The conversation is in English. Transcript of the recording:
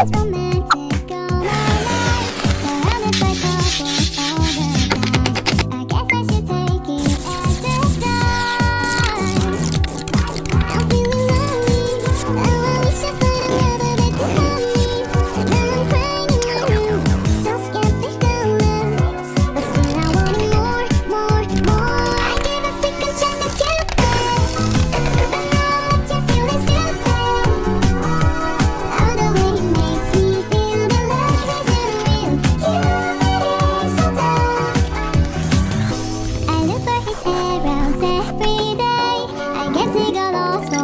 it's romantic. lost.